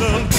love.